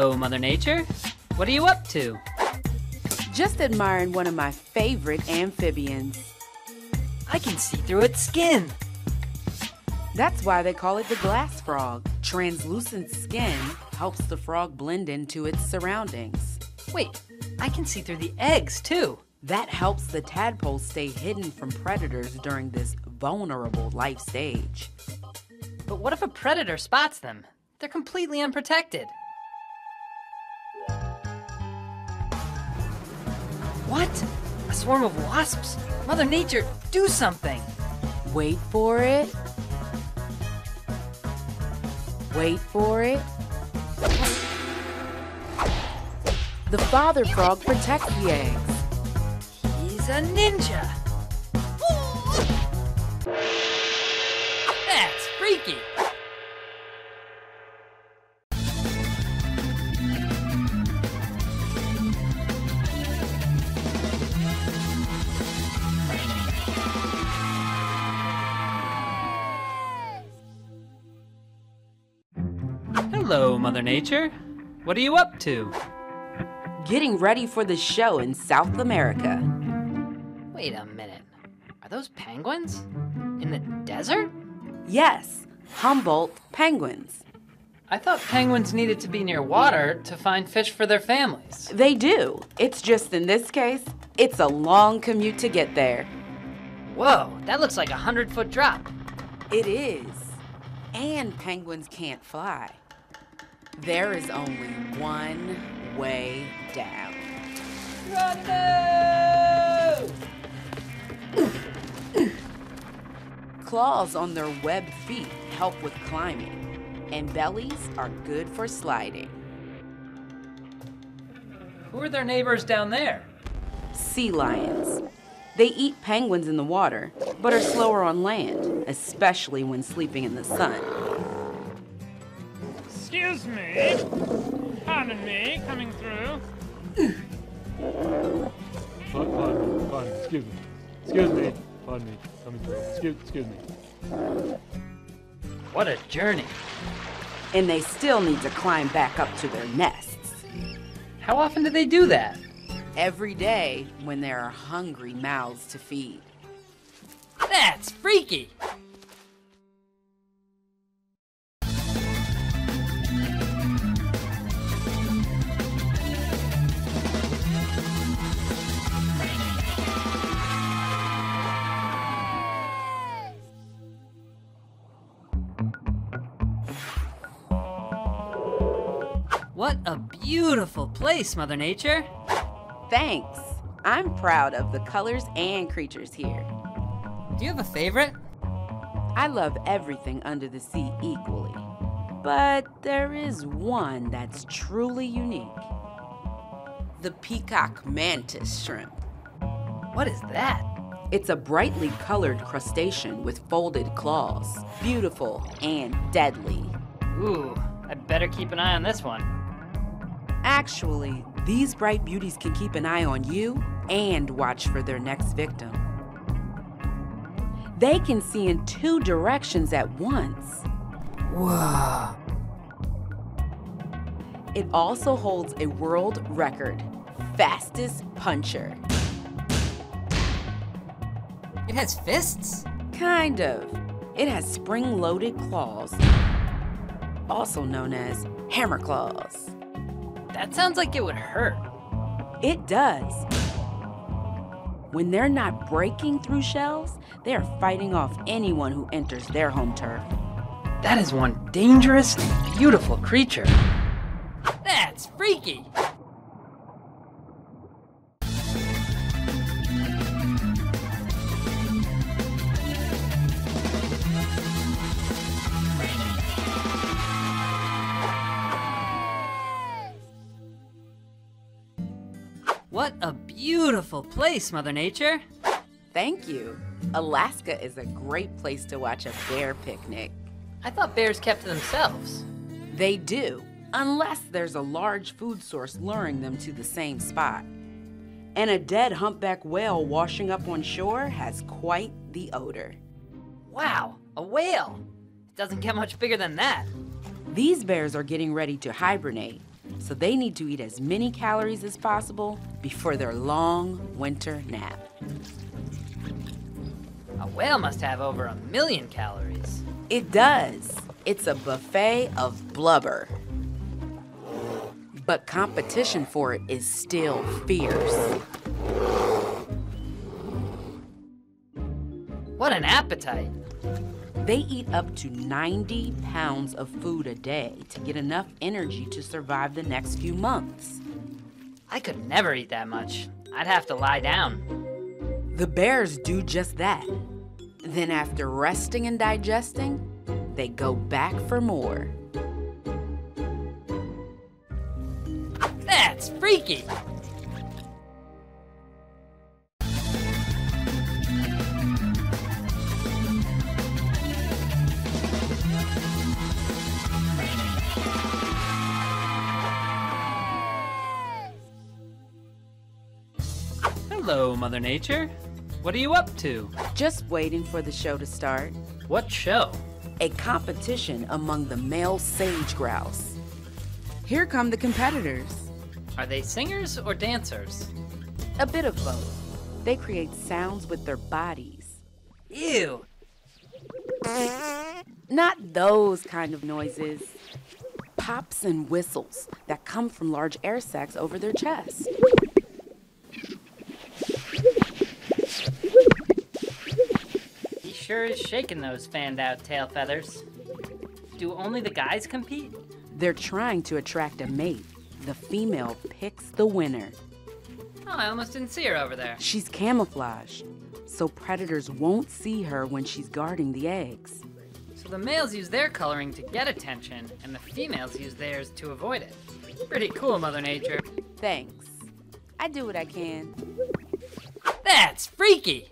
Hello, Mother Nature. What are you up to? Just admiring one of my favorite amphibians. I can see through its skin. That's why they call it the glass frog. Translucent skin helps the frog blend into its surroundings. Wait, I can see through the eggs too. That helps the tadpole stay hidden from predators during this vulnerable life stage. But what if a predator spots them? They're completely unprotected. What? A swarm of wasps? Mother Nature, do something! Wait for it. Wait for it. The father frog protects the eggs. He's a ninja! Mother Nature. What are you up to? Getting ready for the show in South America. Wait a minute. Are those penguins? In the desert? Yes, Humboldt penguins. I thought penguins needed to be near water to find fish for their families. They do. It's just in this case, it's a long commute to get there. Whoa, that looks like a hundred foot drop. It is. And penguins can't fly. There is only one way down. Claws on their webbed feet help with climbing, and bellies are good for sliding. Who are their neighbors down there? Sea lions. They eat penguins in the water, but are slower on land, especially when sleeping in the sun. Excuse me. Pardon me, coming through. Pardon, pardon, pardon, excuse me. Excuse me. Pardon me. Coming through. Excuse, excuse me. What a journey. And they still need to climb back up to their nests. How often do they do that? Every day when there are hungry mouths to feed. That's freaky. What a beautiful place, Mother Nature. Thanks. I'm proud of the colors and creatures here. Do you have a favorite? I love everything under the sea equally. But there is one that's truly unique the peacock mantis shrimp. What is that? It's a brightly colored crustacean with folded claws, beautiful and deadly. Ooh, I better keep an eye on this one. Actually, these bright beauties can keep an eye on you and watch for their next victim. They can see in two directions at once. Whoa. It also holds a world record fastest puncher. It has fists? Kind of. It has spring loaded claws, also known as hammer claws. That sounds like it would hurt. It does. When they're not breaking through shells, they are fighting off anyone who enters their home turf. That is one dangerous beautiful creature. That's freaky. Beautiful place, Mother Nature. Thank you. Alaska is a great place to watch a bear picnic. I thought bears kept to themselves. They do, unless there's a large food source luring them to the same spot. And a dead humpback whale washing up on shore has quite the odor. Wow, a whale. It doesn't get much bigger than that. These bears are getting ready to hibernate, so they need to eat as many calories as possible before their long winter nap. A whale must have over a million calories. It does. It's a buffet of blubber. But competition for it is still fierce. What an appetite. They eat up to 90 pounds of food a day to get enough energy to survive the next few months. I could never eat that much. I'd have to lie down. The bears do just that. Then, after resting and digesting, they go back for more. That's freaky. Hello, Mother Nature. What are you up to? Just waiting for the show to start. What show? A competition among the male sage grouse. Here come the competitors. Are they singers or dancers? A bit of both. They create sounds with their bodies. Ew. Not those kind of noises. Pops and whistles that come from large air sacs over their chest. Sure is shaking those fanned out tail feathers. Do only the guys compete? They're trying to attract a mate. The female picks the winner. Oh, I almost didn't see her over there. She's camouflaged, so predators won't see her when she's guarding the eggs. So the males use their coloring to get attention, and the females use theirs to avoid it. Pretty cool, Mother Nature. Thanks. I do what I can. That's freaky!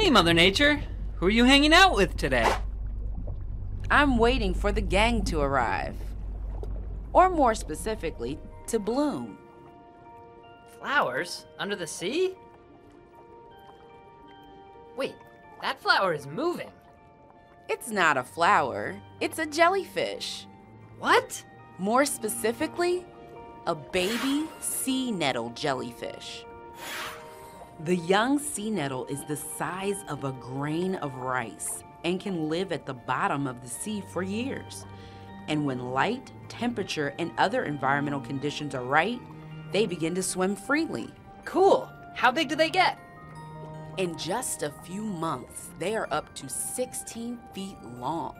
Hey, Mother Nature. Who are you hanging out with today? I'm waiting for the gang to arrive. Or more specifically, to bloom. Flowers? Under the sea? Wait, that flower is moving. It's not a flower, it's a jellyfish. What? More specifically, a baby sea nettle jellyfish. The young sea nettle is the size of a grain of rice and can live at the bottom of the sea for years. And when light, temperature, and other environmental conditions are right, they begin to swim freely. Cool. How big do they get? In just a few months, they are up to 16 feet long.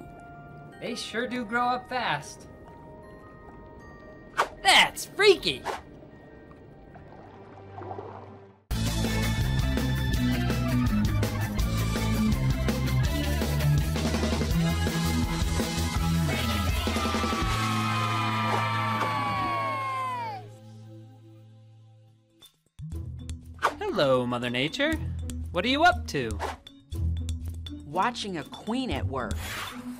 They sure do grow up fast. That's freaky! Hello, Mother Nature. What are you up to? Watching a queen at work,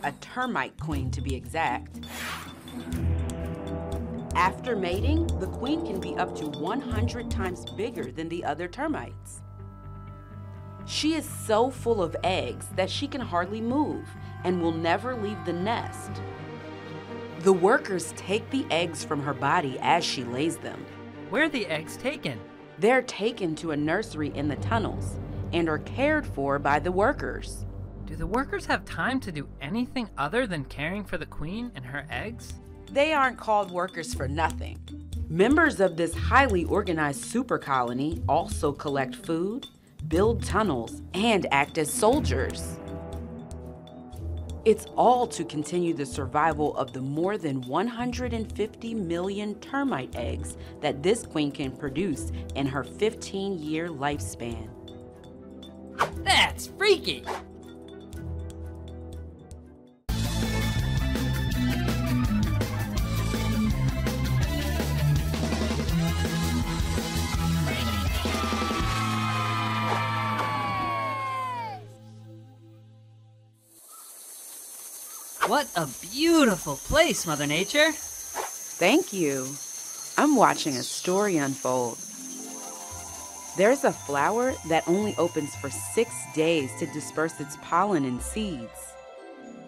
a termite queen to be exact. After mating, the queen can be up to 100 times bigger than the other termites. She is so full of eggs that she can hardly move and will never leave the nest. The workers take the eggs from her body as she lays them. Where are the eggs taken? They're taken to a nursery in the tunnels and are cared for by the workers. Do the workers have time to do anything other than caring for the queen and her eggs? They aren't called workers for nothing. Members of this highly organized super colony also collect food, build tunnels, and act as soldiers. It's all to continue the survival of the more than 150 million termite eggs that this queen can produce in her 15 year lifespan. That's freaky! What a beautiful place, Mother Nature. Thank you. I'm watching a story unfold. There's a flower that only opens for six days to disperse its pollen and seeds.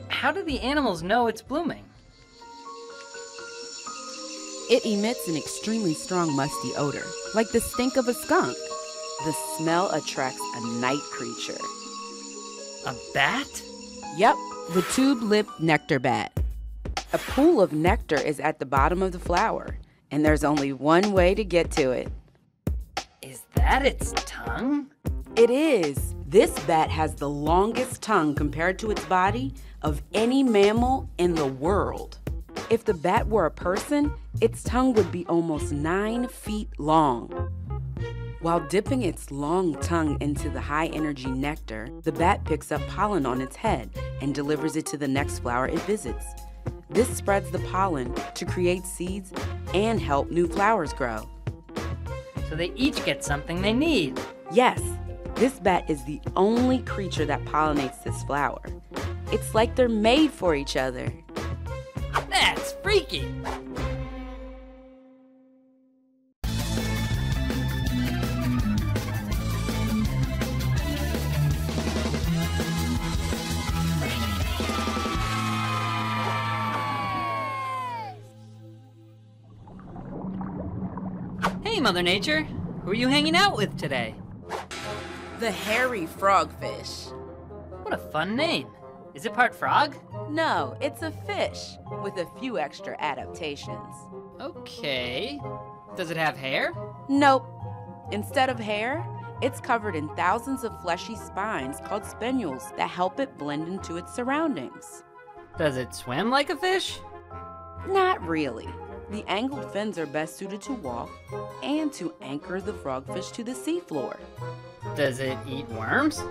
How do the animals know it's blooming? It emits an extremely strong musty odor, like the stink of a skunk. The smell attracts a night creature. A bat? Yep, the tube lipped nectar bat. A pool of nectar is at the bottom of the flower, and there's only one way to get to it. Is that its tongue? It is. This bat has the longest tongue compared to its body of any mammal in the world. If the bat were a person, its tongue would be almost nine feet long. While dipping its long tongue into the high energy nectar, the bat picks up pollen on its head and delivers it to the next flower it visits. This spreads the pollen to create seeds and help new flowers grow. So they each get something they need. Yes, this bat is the only creature that pollinates this flower. It's like they're made for each other. That's freaky. Hey, Mother Nature. Who are you hanging out with today? The hairy frogfish. What a fun name. Is it part frog? No, it's a fish with a few extra adaptations. Okay. Does it have hair? Nope. Instead of hair, it's covered in thousands of fleshy spines called spinules that help it blend into its surroundings. Does it swim like a fish? Not really. The angled fins are best suited to walk and to anchor the frogfish to the seafloor. Does it eat worms?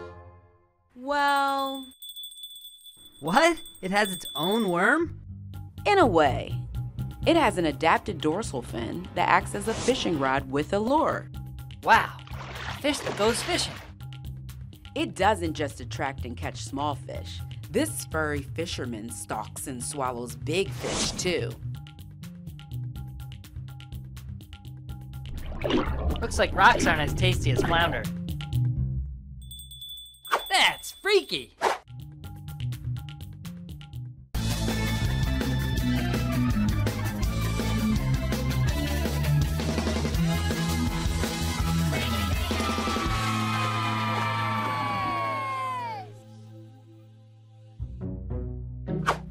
Well, What? It has its own worm? in a way. It has an adapted dorsal fin that acts as a fishing rod with a lure. Wow. A fish that goes fishing. It doesn't just attract and catch small fish. This furry fisherman stalks and swallows big fish too. Looks like rocks aren't as tasty as flounder. That's freaky!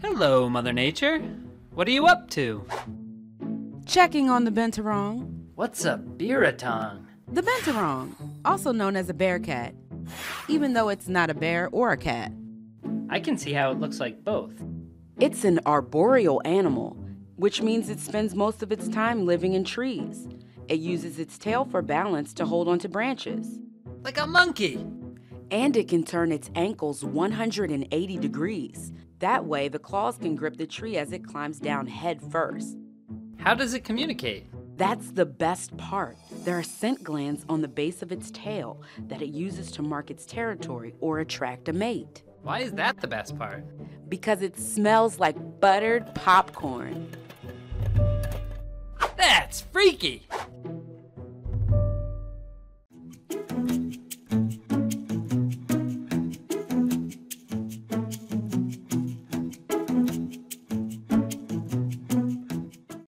Hello, Mother Nature. What are you up to? Checking on the binturong. What's a biratong? The binturong, also known as a bear cat, even though it's not a bear or a cat. I can see how it looks like both. It's an arboreal animal, which means it spends most of its time living in trees. It uses its tail for balance to hold onto branches. Like a monkey! And it can turn its ankles 180 degrees. That way, the claws can grip the tree as it climbs down head first. How does it communicate? That's the best part. There are scent glands on the base of its tail that it uses to mark its territory or attract a mate. Why is that the best part? Because it smells like buttered popcorn. That's freaky!